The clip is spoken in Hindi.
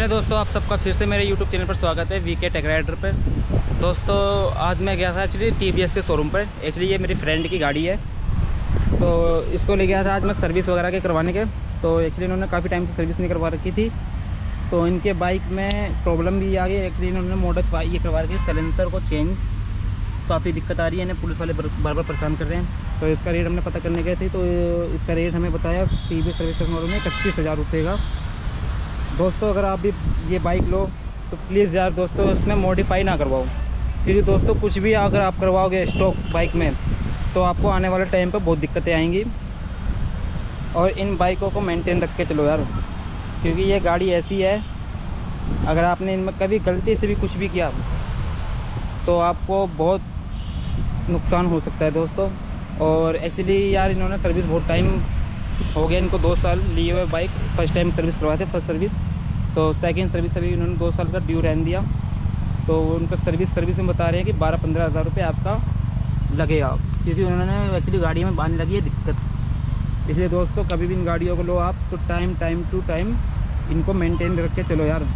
हेलो दोस्तों, आप सबका फिर से मेरे यूट्यूब चैनल पर स्वागत है वी के टेक राइडर पर दोस्तों, आज मैं गया था एक्चुअली टी वी एस के शोरूम पर। एक्चुअली ये मेरी फ्रेंड की गाड़ी है। तो इसको ले गया था आज मैं सर्विस वगैरह के करवाने के। तो एक्चुअली इन्होंने काफ़ी टाइम से सर्विस नहीं करवा रखी थी। तो इनके बाइक में प्रॉब्लम भी आ गई। एक्चुअली इन्होंने मोटर ये करवा रखी सलेंसर को चेंज काफ़ी दिक्कत आ रही है। इन्हें पुलिस वाले बार बार परेशान कर रहे हैं। तो इसका रेट हमने पता करने गए थे। तो इसका रेट हमें बताया टी वी सर्विस में इकतीस हज़ार रुपये का। दोस्तों, अगर आप भी ये बाइक लो तो प्लीज़ यार दोस्तों, इसमें मॉडिफाई ना करवाओ। क्योंकि दोस्तों, कुछ भी अगर आप करवाओगे स्टॉक बाइक में तो आपको आने वाले टाइम पर बहुत दिक्कतें आएँगी। और इन बाइकों को मेंटेन रख के चलो यार। क्योंकि ये गाड़ी ऐसी है, अगर आपने इनमें कभी गलती से भी कुछ भी किया तो आपको बहुत नुकसान हो सकता है दोस्तों। और एक्चुअली यार, इन्होंने सर्विस बहुत टाइम हो गया इनको दो साल लिए हुए बाइक फ़र्स्ट टाइम सर्विस करवाते फ़र्स्ट सर्विस तो सेकेंड सर्विस अभी इन्होंने दो साल का ड्यू रहन दिया। तो उनका सर्विस सर्विस में बता रहे हैं कि बारह पंद्रह हज़ार रुपये आपका लगेगा। क्योंकि उन्होंने एक्चुअली गाड़ी में बाँध लगी है, दिक्कत। इसलिए दोस्तों, कभी भी इन गाड़ियों को लो आप तो टाइम टाइम टू टाइम इनको मेंटेन रख के चलो यार।